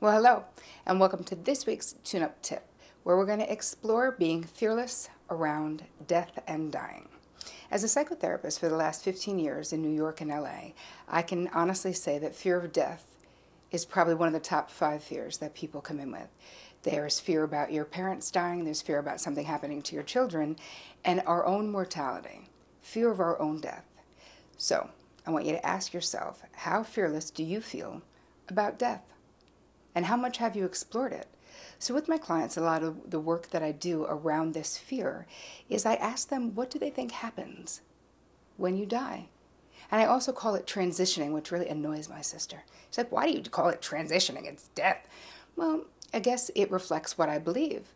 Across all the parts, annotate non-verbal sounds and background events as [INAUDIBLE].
Well, hello, and welcome to this week's Tune Up Tip, where we're going to explore being fearless around death and dying. As a psychotherapist for the last 15 years in New York and LA, I can honestly say that fear of death is probably one of the top five fears that people come in with. There's fear about your parents dying, there's fear about something happening to your children, and our own mortality, fear of our own death. So, I want you to ask yourself how fearless do you feel about death? And how much have you explored it? So, with my clients, a lot of the work that I do around this fear is I ask them, what do they think happens when you die? And I also call it transitioning, which really annoys my sister. She's like, why do you call it transitioning? It's death. Well, I guess it reflects what I believe.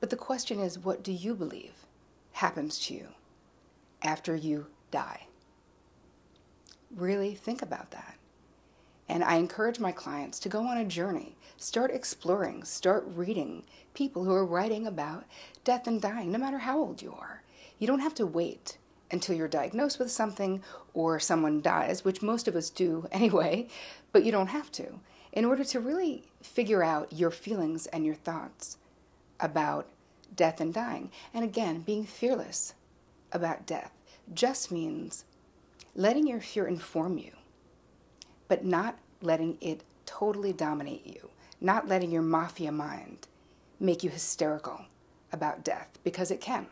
But the question is, what do you believe happens to you after you die? Really think about that. And I encourage my clients to go on a journey, start exploring, start reading people who are writing about death and dying, no matter how old you are. You don't have to wait until you're diagnosed with something or someone dies, which most of us do [LAUGHS] anyway, but you don't have to, in order to really figure out your feelings and your thoughts about death and dying. And again, being fearless about death just means letting your fear inform you but not letting it totally dominate you, not letting your mafia mind make you hysterical about death, because it can.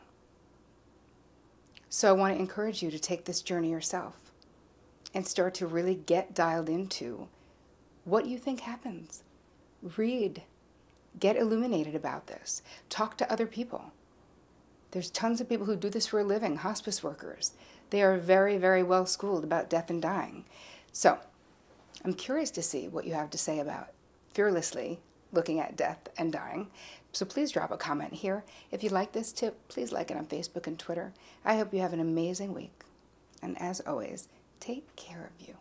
So I want to encourage you to take this journey yourself and start to really get dialed into what you think happens. Read, get illuminated about this, talk to other people. There's tons of people who do this for a living, hospice workers. They are very, very well schooled about death and dying. So, I'm curious to see what you have to say about fearlessly looking at death and dying. So please drop a comment here. If you like this tip, please like it on Facebook and Twitter. I hope you have an amazing week. And as always, take care of you.